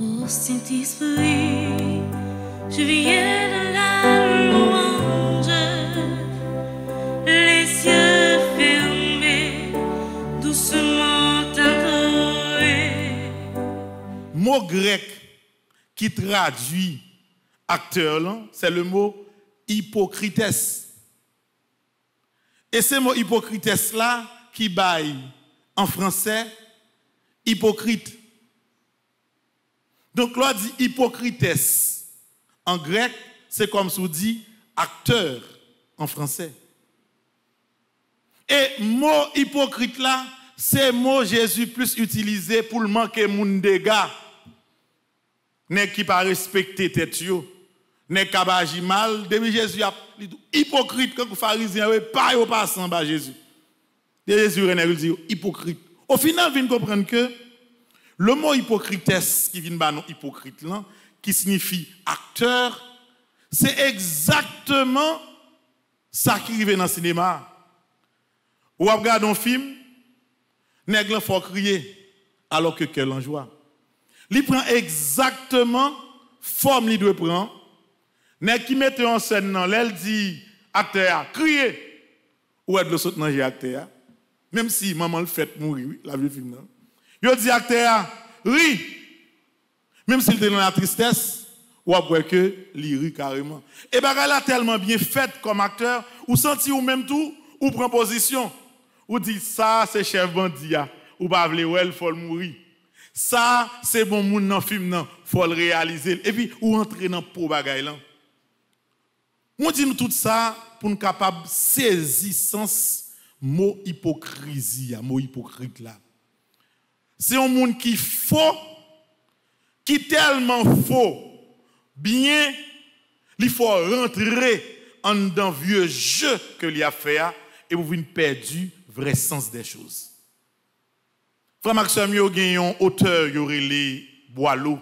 Ô Saint-Esprit, je viens de la louange, les yeux fermés, doucement adorés. mot grec qui traduit acteur, c'est le mot hypocrites. Et ce mot hypocrites là qui baille en français hypocrite. Donc là dit hypocrites en grec, c'est comme si on dit acteur en français. Et mot hypocrite là, c'est mot Jésus plus utilisé pour manquer moun dégâts. N'est qui pas respecter tête yo, n'est agir mal, depuis Jésus a hypocrite quand ouais pas yo passant bas Jésus. Jésus il dit hypocrite. Au final, vient comprendre que le mot hypocrites qui vient non hypocrite qui signifie acteur, c'est exactement ça qui arrive dans le cinéma. Ou vous regardez un film, nèg lan faut crier alors que quel en joie. Il prend exactement forme li doit prendre. Nèg qui en scène nan, l'elle dit acteur crier ou est le saute dans acteur. Même si maman le fait mourir, la vie film. Yo dit acteur ri. Même s'il était dans la tristesse, ou après que li ri carrément. Et bagay la tellement bien faite comme acteur, ou senti ou même tout, ou prend position. Ou dit ça c'est chef bandit ou pas vle wel faut le mourir. Ça c'est bon moun nan film nan, faut le réaliser. Et puis ou entrer dans pour bagay là. On dit tout ça pour nous capable saisir sens mot hypocrisie, mot hypocrite là. C'est un monde qui faux, qui tellement faux, bien, il faut rentrer en dans vieux jeu que il a fait et vous venez perdu vrai sens des choses. Frère Maxime, yo gagnon auteur yorele Boileau.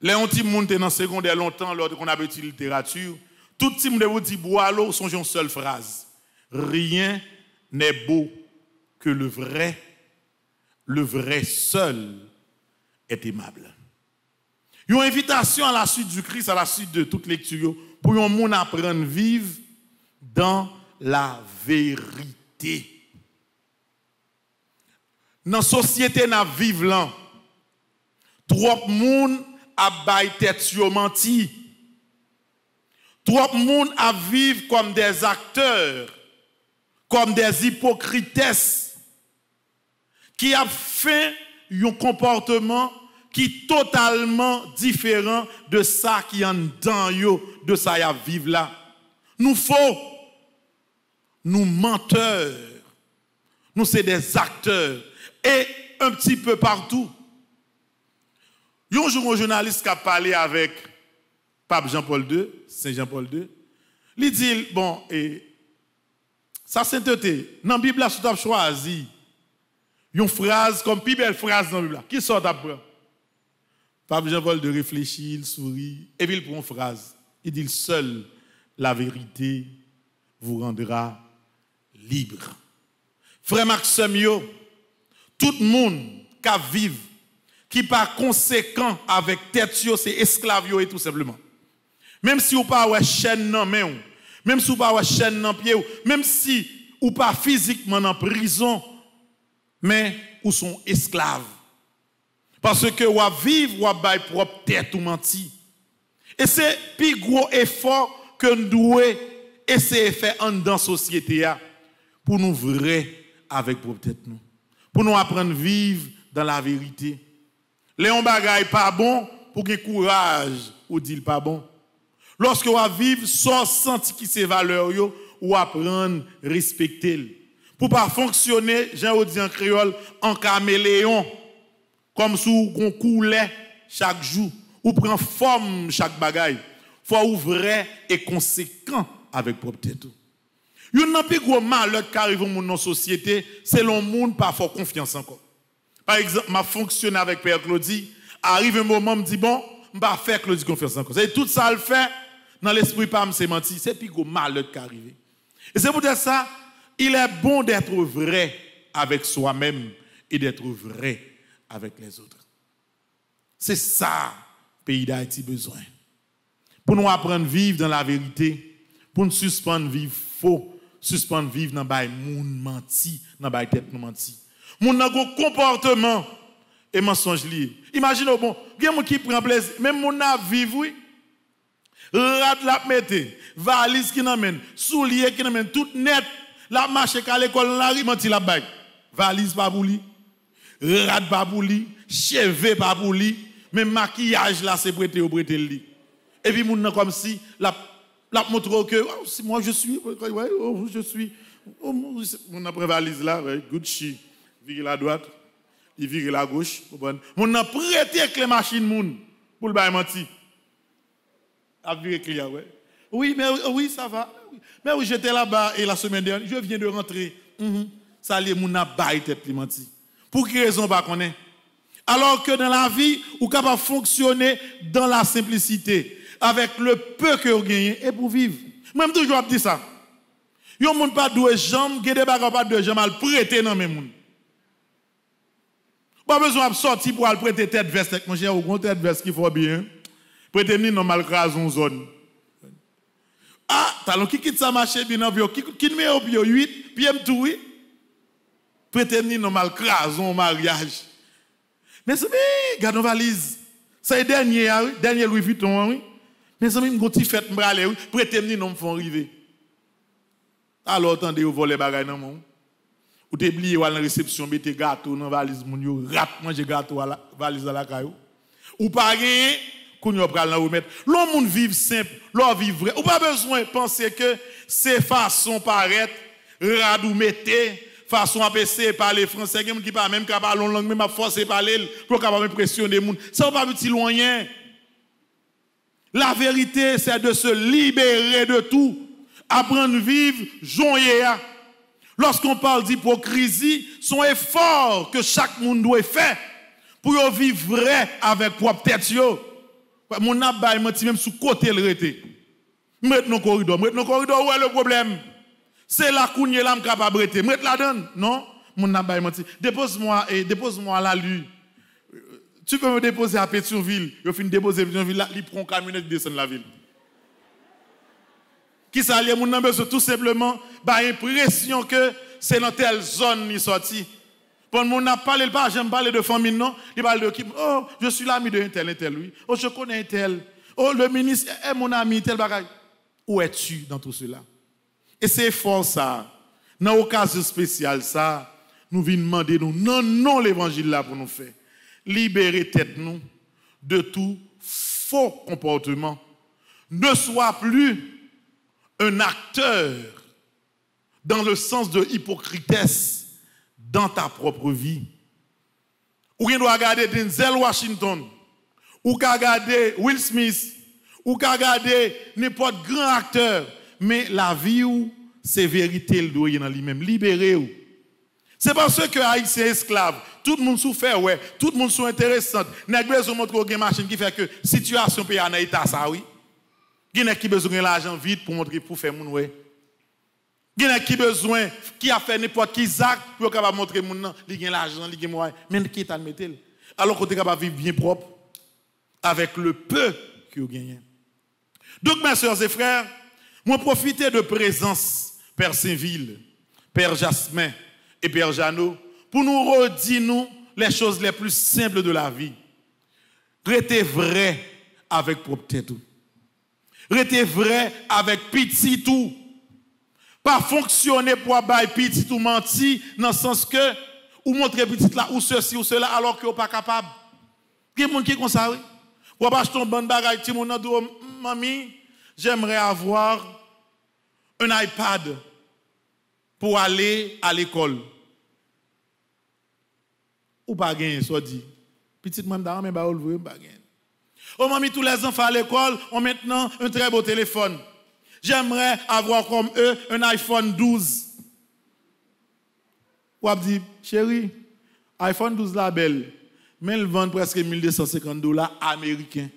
Les anti monde dans secondaire longtemps lors qu'on avait utilisé littérature, tout le monde vous dit Boileau songe une seule phrase. Rien n'est beau que le vrai, le vrai seul est aimable. Une invitation à la suite du Christ, à la suite de toute lecture, pour un monde apprendre à vivre dans la vérité. Dans la société, nous vivons là. Trop de monde a bail menti. Trop de monde a vivre comme des acteurs, comme des hypocrites qui a fait un comportement qui est totalement différent de ça qui est en dedans yo, de ça y a vivre là. Nous faux, nous menteurs, nous c'est des acteurs et un petit peu partout. Un jour, un journaliste qui a parlé avec Pape Jean-Paul II, Saint Jean-Paul II, il dit, bon, et sa sainteté, dans la Bible, tu as choisi une phrase comme plus belle phrase dans la Bible, qui sort après Pape Jean-Paul II réfléchit, il sourit, et puis il prend une phrase. Il dit, seul la vérité vous rendra libre. Frère Maxime, yo, tout le monde qui vit, qui pas conséquent avec tête, c'est esclave yo et tout simplement. Même si ou pas ouais chaîne dans main, même si ou pas ouais chaîne dans pied, même si ou pas physiquement en prison, mais ou sont esclaves. Parce que ou vivre ou à bail propre tête ou menti. Et c'est plus gros effort que nous devons essayer de faire dans la société pour nous vrai avec propre tête nous. Pour nous apprendre à vivre dans la vérité. Léon bagay pas bon pour que courage ou dit pas bon. Lorsque vous vivre sans sentir qui ces valeurs ou apprendre respecter. Pour pas fonctionner, j'ai dit en créole en caméléon comme si on coulait chaque jour ou prend forme chaque bagaille. Faut ouvrir et conséquent avec propre tête. Yon nan pi gros malheur qui arrive dans notre société, c'est le monde pas confiance encore. Par exemple, m'a fonctionné avec Père Claudie, arrive un moment me dit bon, m'a faire Claudie confiance encore. C'est tout ça le fait dans l'esprit pas me menti, c'est pi gros malheur qui arrive. Et c'est pour ça, il est bon d'être vrai avec soi-même et d'être vrai avec les autres. C'est ça, pays d'Haïti besoin. Pour nous apprendre à vivre dans la vérité, pour nous suspendre vivre faux, suspendre vivre dans le monde menti, dans le tête menti. Un comportement et mensonge lié. Imaginez bon, il y a qui prend plaisir, même moun nan vivre oui. Rat la mette, valise qui n'amène, soulier qui n'amène tout net, la marche à l'école la ri menti la bague. Valise pas pour rat pas pour lui, cheveux pas pour même maquillage là c'est prêté au prêté lui. Et puis moun comme si la la montre que oh, moi je suis oh, je suis oh, mon après valise là ouais, Gucci vire la droite il vire la gauche mon a prêté avec les machines moun pour le bail menti a viré client ouais oui mais oui ça va mais oui j'étais là-bas et la semaine dernière je viens de rentrer mm ça les moun a bail tête pour quelle raison pas connaît alors que dans la vie, vous capable de fonctionner dans la simplicité avec le peu que vous gagnez et pour vivre. Même toujours, dis ça. Yon moun pas deux jambes, gen des bagages pas deux jambes, al prêter dans même moun. Pas besoin de sortir pour aller prêter tête veste avec mon chien ou tête veste qui faut bien. Prêter ni normal crason zone. Ah, talon qui quitte ça marché bien en qui qui met au bio 8, puis tout oui. Prêter ni normal crason mariage. Mais c'est garde nos valises. C'est dernier ah dernier Louis Vuitton oui. Mes amis, je suis fait m'braler, prêtez moi non me font arriver. Alors attendez vous voler bagay nan mon. Ou t'oubliez ou à la réception mettez gâteau dans valise moun yo, rap manger gâteau à la valise à la caillou. Ou pas qu'on yo pral nan remettre. L'homme monde vivre simple, l'homme vivre vrai. Ou pas besoin penser que c'est façon paraître radou mettez façon passer parler français qui pas même capable langue même à forcer parler pour capable impressionner monde. Ça pas petit loin la vérité, c'est de se libérer de tout, apprendre à vivre, joyer. Lorsqu'on parle d'hypocrisie, son effort que chaque monde doit faire pour vivre vrai avec propre tête. Mon abbaye, même sous côté le rete. Mette nos corridors, mette nos corridors, où est le problème? C'est la cougne là, capable de Mette la donne. Non? Mon abbaye, dépose-moi et dépose-moi la lue. Tu peux me déposer à Pétionville. Je finis déposer à Pétionville, il prend camionnette descend la ville. Qui s'allie mon nom tout simplement, bah, impression que c'est dans telle zone qui sorti. Pour mon n'a parlé pas, j'aime parler de famille, non? Il parle de qui? Oh, je suis l'ami de tel, un tel, oui. Oh, je connais un tel. Oh, le ministre est mon ami, tel bagage. Où es-tu dans tout cela? Et c'est fort ça. Dans l'occasion spéciale, ça, nous venons demander, nous, non, non, l'évangile là pour nous faire libérer tête nous de tout faux comportement. Ne sois plus un acteur dans le sens de hypocritesse dans ta propre vie. Ou bien doit regarder Denzel Washington, ou qu'à regarder Will Smith, ou qu'à regarder n'importe grand acteur, mais la vie ou c'est vérité le doit dans lui-même. Libérez-vous. C'est parce que Haïti est esclave. Tout le monde souffert, ouais. Tout le monde sont intéressant. N'a besoin montre une machine qui fait que situation pays en état ça oui. Gine qui besoin l'argent vite pour montrer pour faire mon ouais. Gine qui besoin qui a fait n'importe qui acte pour capable montrer mon non, il gagne l'argent, il gagne moyen. Mais qui t'a mettre Alors qu'on est capable vivre bien propre avec le peu que vous gagnez. Donc mes soeurs et frères, moi profiter de présence Père Saint-Ville, Père Jasmin, et Père Jeannot, pour nous redire nous les choses les plus simples de la vie. Restez vrai avec propreté tout. Restez vrai avec petit. Pas fonctionner pour avoir petit tout menti, dans le sens que, ou montrer petit là, ou ceci, ou cela, alors que vous pas capable. Il y a qui sont comme ça, oui? Ou acheter un bon bagage, ti mon mamie, j'aimerais avoir un iPad pour aller à l'école. Ou pas gagner, soit dit. Petite madame, mais bah, ou pas gagner. Oh, mamie, tous les enfants à l'école ont maintenant un très beau téléphone. J'aimerais avoir comme eux un iPhone 12. Ou dit, chérie, iPhone 12 la belle, mais il vend presque 1250 dollars américains.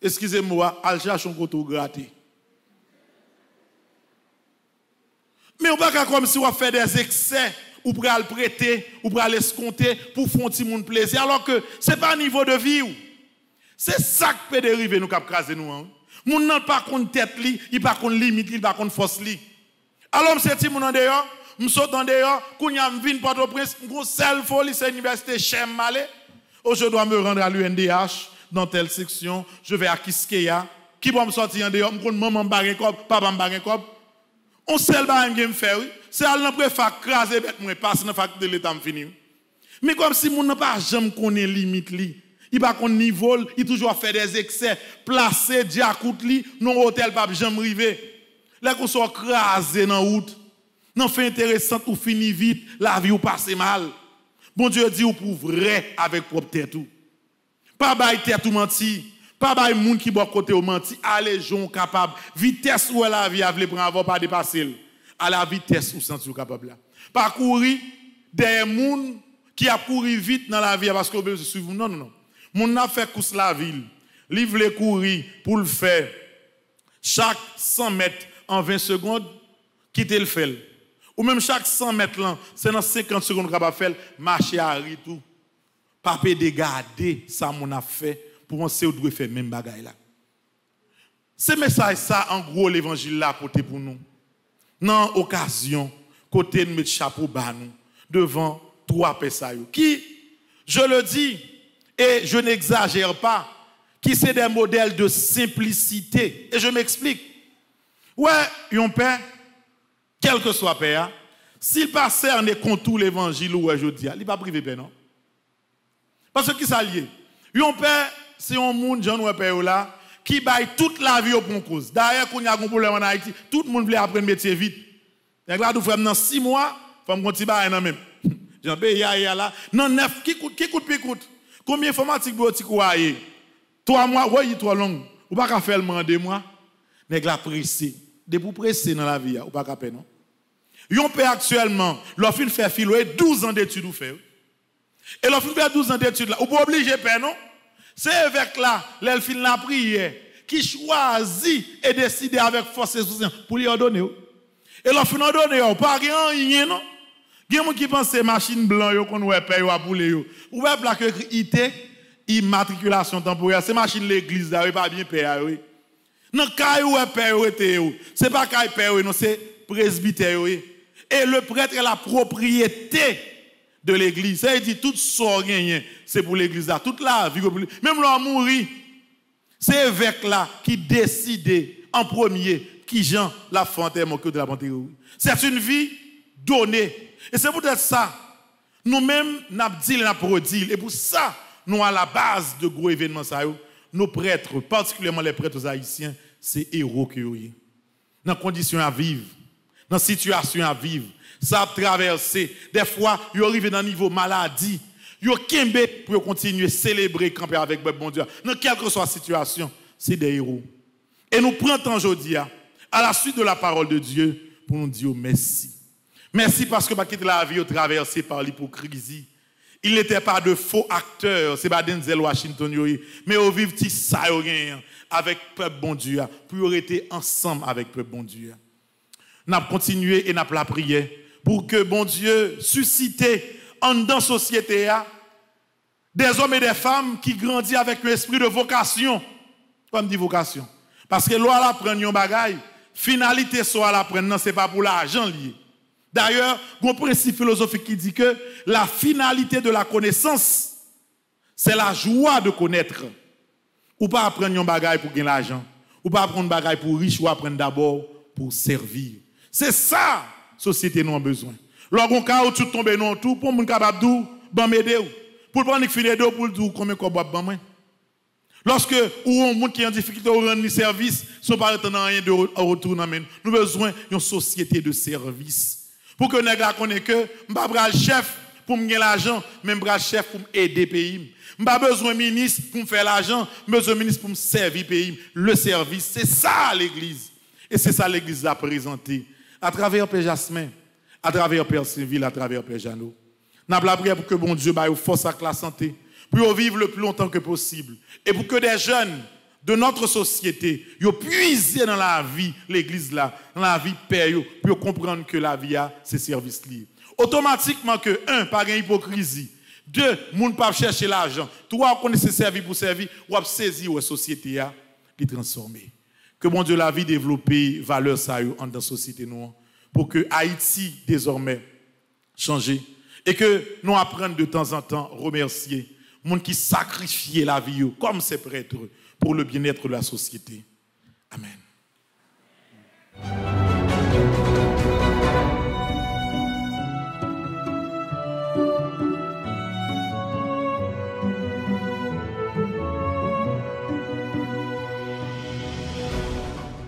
Excusez-moi, elle cherche un coteau gratté. Mais on pas comme si on fait des excès ou pour le prêter, ou pour escompter, pour faire un petit monde plaisir, alors que ce n'est pas un niveau de vie. C'est ça qui peut dériver nous, qui nous. Hein. Moun n'a pas contre tête, li, il pas contre limite, il pas contre force. Li. Alors, je suis mon en dehors, je saute en dehors, quand je viens port au prince je seul folie, c'est l'université Chem Malé. Oh, je dois me rendre à l'UNDH dans telle section, je vais à Kiskeya. Qui va me sortir en dehors, je maman me cop, papa me cop. On seul bagage que me faire, oui. C'est à l'entrée faire craser bête moi passe dans fac de l'état me fini. Mais comme si mon n'a pas jamais connaît limite li. Il pas qu'on niveau, il toujours fait des excès, placer diacoute li, non hôtel pas jamais rivé. Là qu'on soit crasé dans route. Non fait intéressant ou fini vite, la vie ou passe mal. Bon Dieu dit ou pour vrai avec propre tête tout. Pas bail tête ou menti. Pas bail moun qui boit côté ou menti. Allez, jon capable. Vitesse où la vie a voulu prendre avant pas dépasser. À la vitesse où senti capable là. Pas courir des moun qui a couru vite dans la vie parce que se suivre. Non, non, non. Moun fait course la ville. Livre les courir pour le faire. Chaque 100 mètres en 20 secondes, quitter le fait. Ou même chaque 100 mètres là, c'est dans 50 secondes qu'on va faire, marcher à tout. Pas dégarder ça mon fait pour penser où doit faire même bagaille là. Ce message ça en gros l'évangile là porté pour nous. Dans occasion côté de mettre chapeau bas nous devant trois personnes qui? Je le dis et je n'exagère pas qui c'est des modèles de simplicité et je m'explique. Ouais, un père quel que soit père s'il pas cerné contre tout l'évangile ou je dis, il pas privé père non? Parce que qui s'allie Un père c'est un monde, Jean Père là, qui baille toute la vie au bon cause. D'ailleurs, quand il y a un problème en Haïti, tout le monde veut apprendre métier vite. Et là, nous faisons dans six mois, il faut continuer à même. Jean Père, là. Non, neuf, qui coûte, qui coûte, qui coûte? Combien d'informatique vous avez? Trois mois, oui, trois longs. Ou pas faire le demander moi. Nèg la pressé. De pour presser dans la vie, ou pas faire non? Yon père actuellement, l'offre fait filer 12 ans d'études ou fait. Et l'offre fait 12 ans d'études là, ou pas obligé père non? C'est avec là, l'elfine la prière, qui choisit et décide avec force et soutien pour lui ordonner. Et l'enfant ordonner, pas rien, non? Il y a des gens qui pensent que machine blanche qu'on va payer pour les Ou ouais, plaque IT, immatriculation temporaire, c'est machine l'église là, pas bien payé. Non, quand vous payé, c'est pas quand payé, non, c'est presbytère. Et le prêtre est la propriété de l'église. Ça veut dire tout ça c'est pour l'église là. Toute la vie, même l'homme mourir, c'est l'évêque là qui décide en premier qui Jean la fontaine cœur de la bonté. C'est une vie donnée. Et c'est peut-être ça. Nous-mêmes, nous avons dit, nous Et pour ça, nous, à la base de gros événements, nos prêtres, particulièrement les prêtres haïtiens, c'est héros qui sont. Dans conditions à vivre, dans situation à vivre, ça a traversé. Des fois, ils arrivent dans un niveau maladie. Ils kembe pour continuer à célébrer, camper avec bon Dieu. Dans quelle que soit la situation, c'est des héros. Et nous prenons aujourd'hui, à la suite de la parole de Dieu, pour nous dire merci. Merci parce que quitte la vie traversée par l'hypocrisie. Il n'était pas de faux acteurs, c'est pas Denzel Washington, mais au vivre ça avec le peuple bon Dieu, pour être ensemble avec le peuple bon Dieu. Avons continué et avons la prière pour que bon Dieu suscite en dans société des hommes et des femmes qui grandissent avec l'esprit de vocation. Comme dit vocation. Parce que l'on apprend un bagaille, finalité soit l'apprendre, ce n'est pas pour l'argent lié. D'ailleurs, un principe philosophique qui dit que la finalité de la connaissance, c'est la joie de connaître. Ou pas apprendre un bagaille pour gagner l'argent. Ou pas apprendre un bagaille pour riche, ou apprendre d'abord pour servir. C'est ça société nous a besoin. Lorsqu'on a tout tomber non tout pour mon capable dou ban m'aider pour prendre finir d'eau pour tout combien quoi boire ban moi. Lorsque ou un monde qui en difficulté au rendre service, sont pas attendant rien de retour nous besoin d'une société de service. Pour que les gars connaissent que m'pa le chef pour me l'argent, même le chef pour aider pays. M'pas besoin ministre pour me faire l'argent, besoin ministre pour me servir pays. Le service, c'est ça l'église. Et c'est ça l'église a présenté à travers Père Jasmin, à travers Père Sylvie, à travers Père. Nous avons la prière pour que bon Dieu ait force à la santé, pour vivre le plus longtemps que possible. Et pour que des jeunes de notre société puissent dans la vie, l'église là, dans la vie Père, pour comprendre que la vie a ses services liés. automatiquement que, un, pas une hypocrisie. Deux, moun pas chercher l'argent. Trois, on se servir pour servir, ou a saisi la société a les transformer. Que mon Dieu la vie développer valeur ça dans la société nous pour que Haïti désormais change et que nous apprenions de temps en temps remercier monde qui sacrifiait la vie comme ses prêtres pour le bien-être de la société. Amen.